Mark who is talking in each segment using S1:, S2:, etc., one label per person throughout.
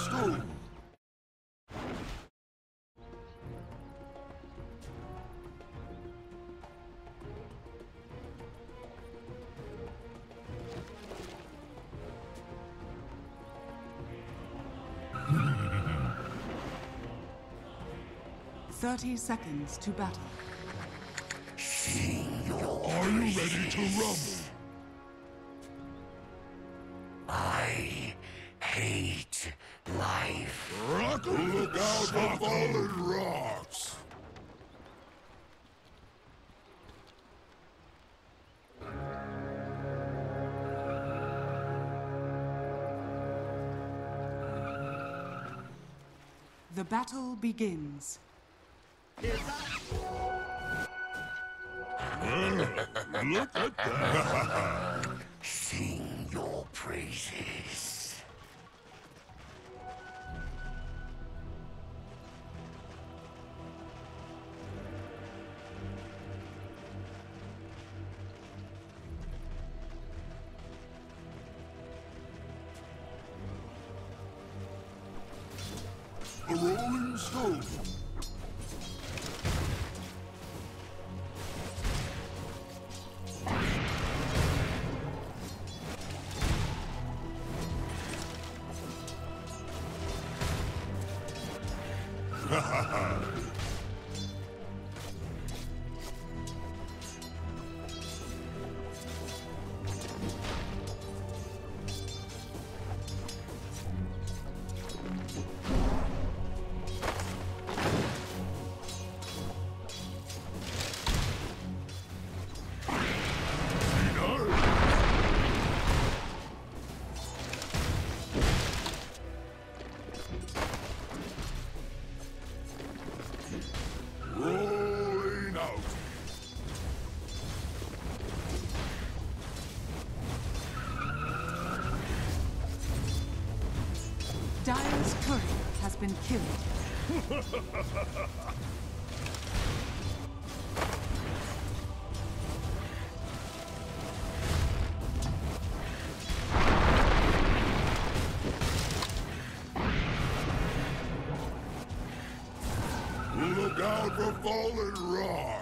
S1: stone.
S2: Thirty seconds to battle.
S1: Are you ready to rumble?
S2: Battle begins.
S1: Look at that!
S3: Sing your praises.
S1: A rolling stone.
S2: Been killed.
S1: Look out for fallen. Rock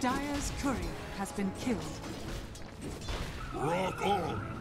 S2: Dire's courier has been killed.
S1: Rock on!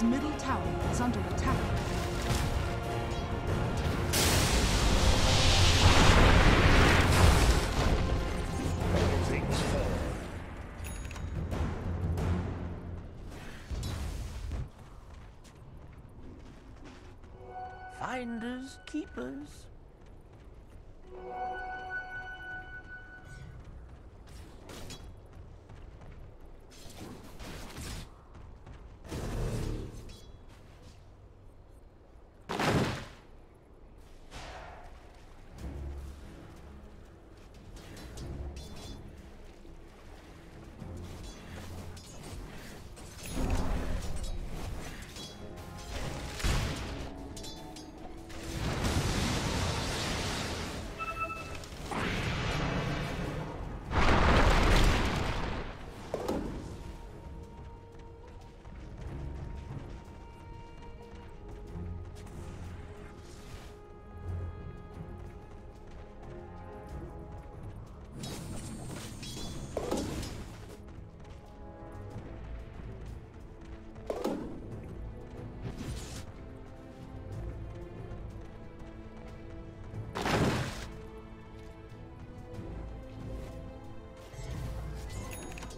S2: Middle tower is under attack.
S4: Finders, keepers.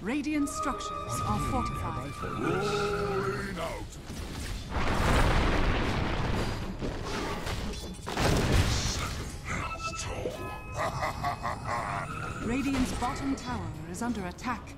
S2: Radiant structures are fortified.
S1: Rolling out!
S2: Radiant's bottom tower is under attack.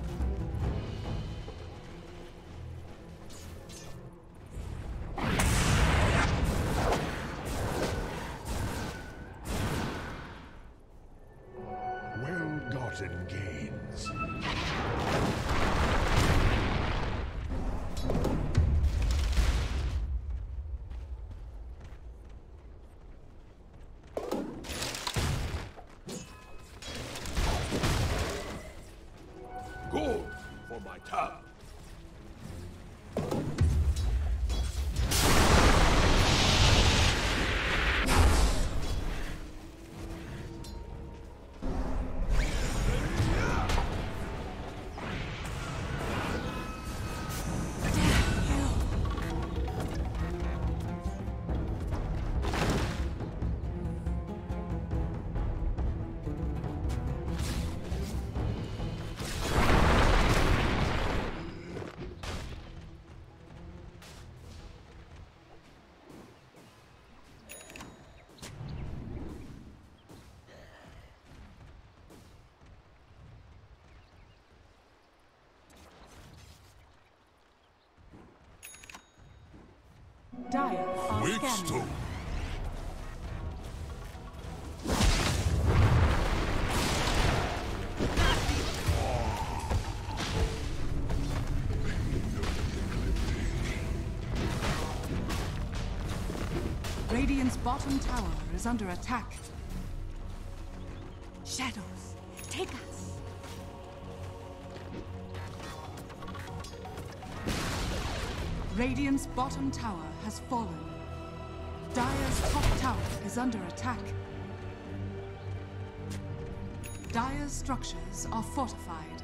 S2: Dire are scanning. Radiant's bottom tower is under attack.
S5: Shadows, take us.
S2: Radiant's bottom tower has fallen. Dire's top tower is under attack. Dire's structures are fortified.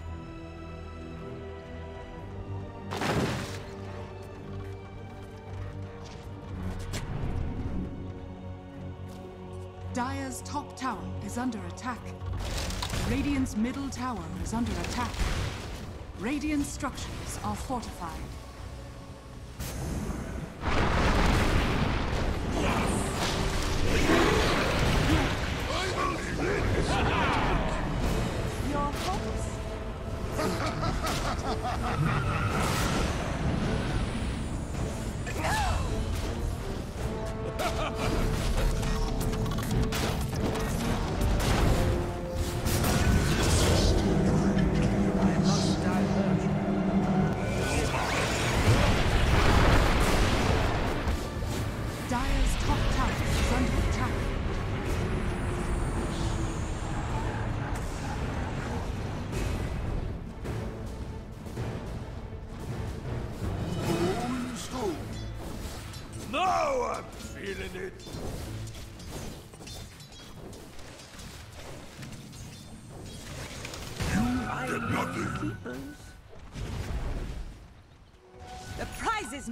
S2: Dire's top tower is under attack. Radiant's middle tower is under attack. Radiant structures are fortified.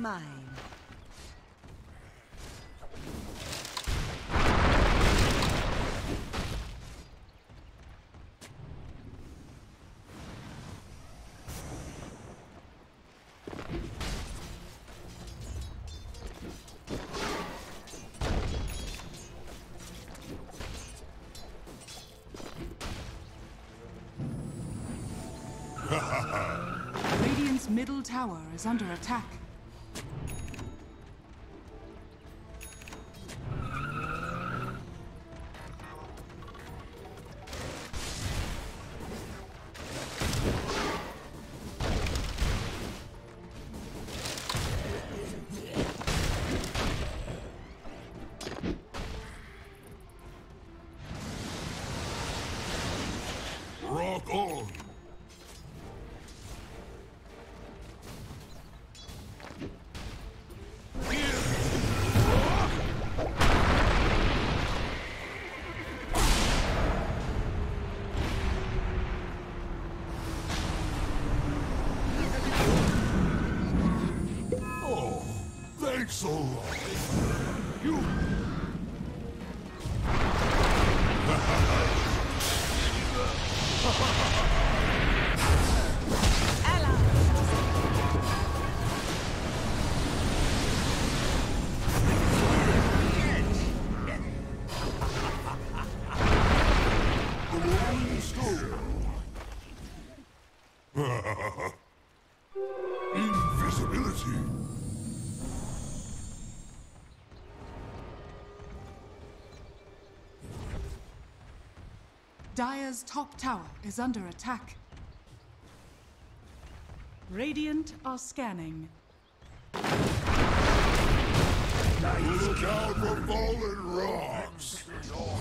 S5: Mine.
S2: Radiant's middle tower is under attack. Dire's top tower is under attack. Radiant are scanning.
S1: Look out for fallen rocks!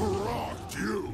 S1: Rocked you!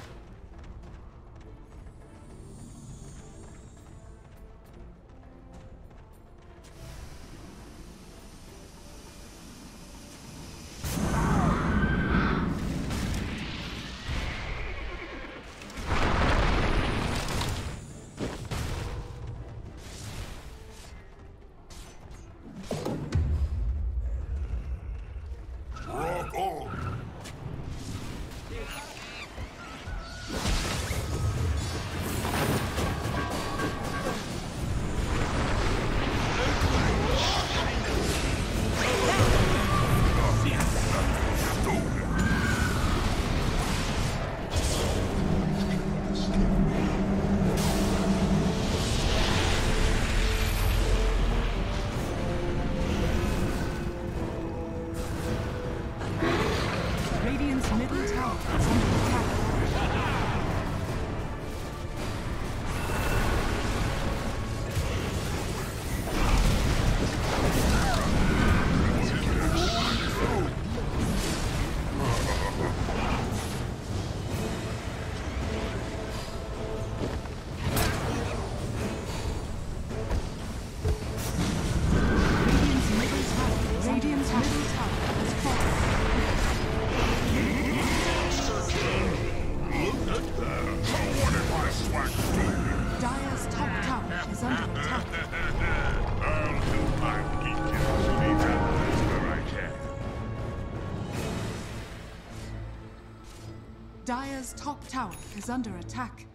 S2: Top tower is under attack.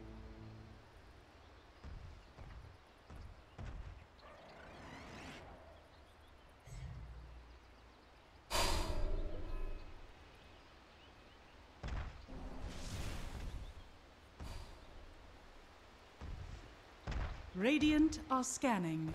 S2: Radiant are scanning.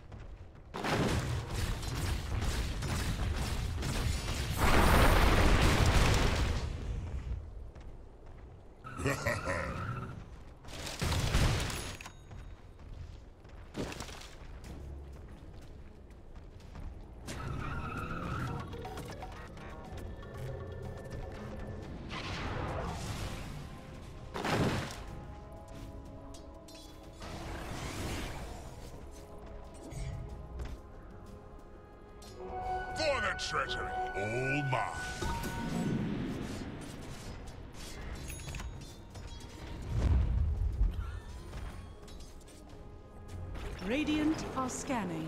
S1: For the treasury, all mine.
S2: Radiant are scanning.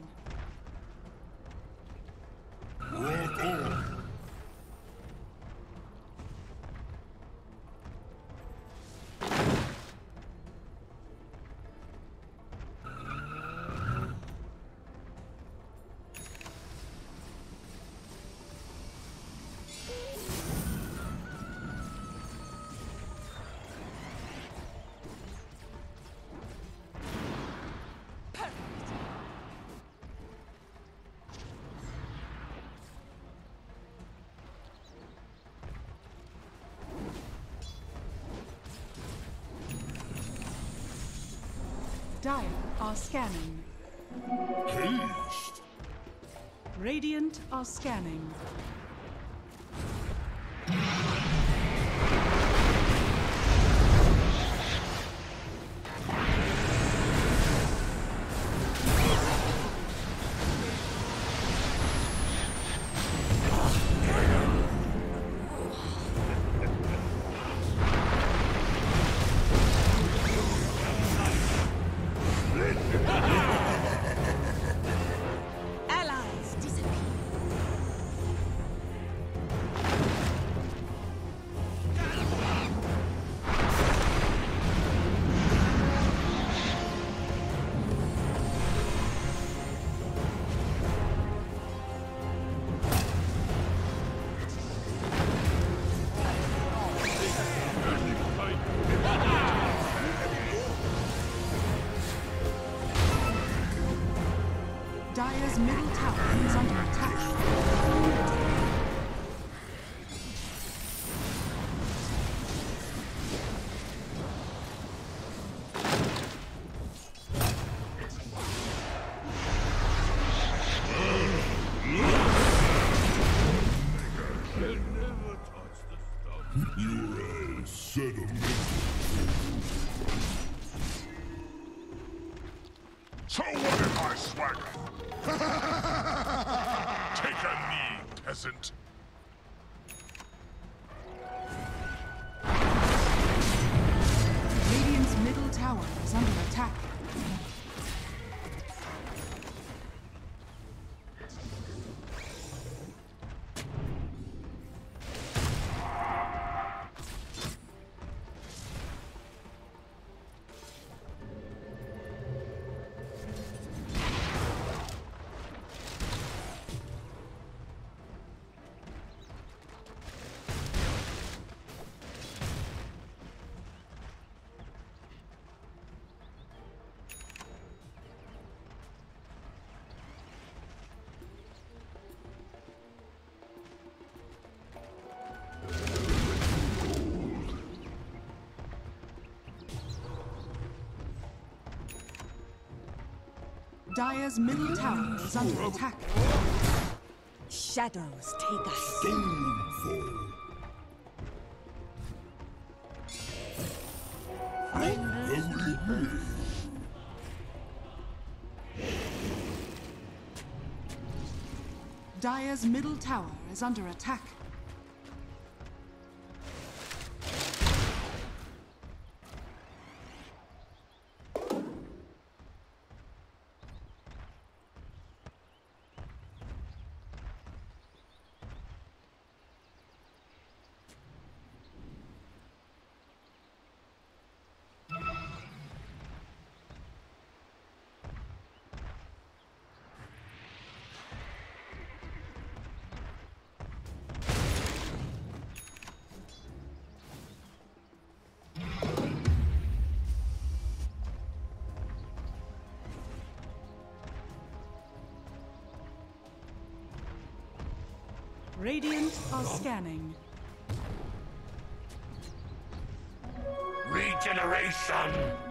S2: Dire are scanning.
S6: Haste!
S2: Radiant are scanning. Dire's middle tower is under attack.
S3: Shadows take us.
S7: Keepers.
S2: Dire's middle tower is under attack. Are scanning.
S1: Regeneration!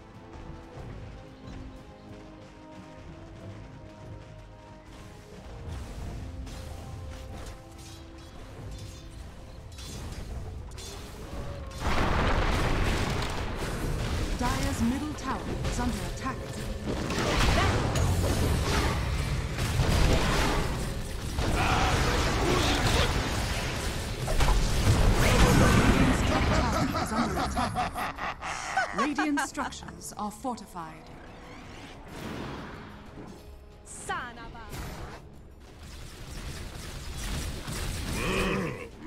S2: Structures are fortified.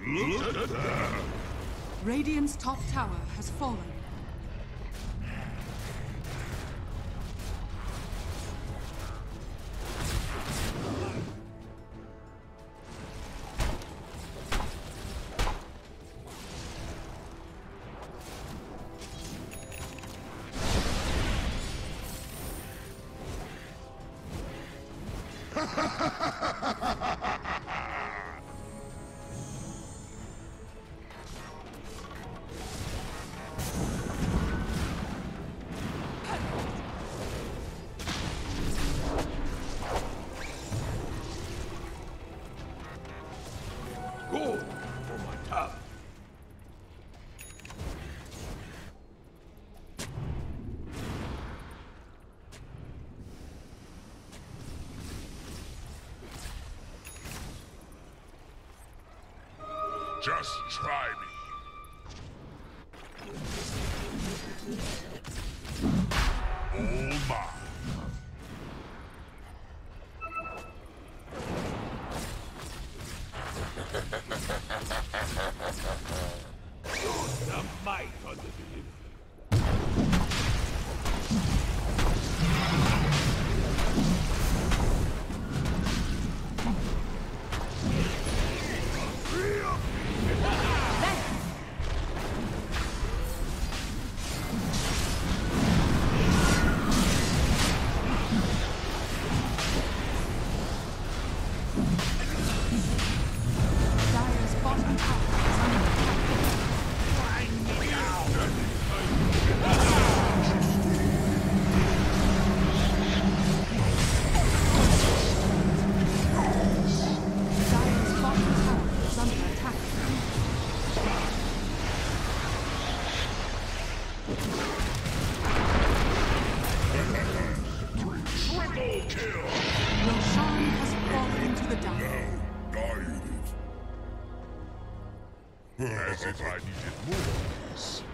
S1: Look at that!
S2: Radiant's top tower has fallen.
S1: Just try me. All mine.
S4: Use the might on the
S2: belief.
S1: As if I needed more of this.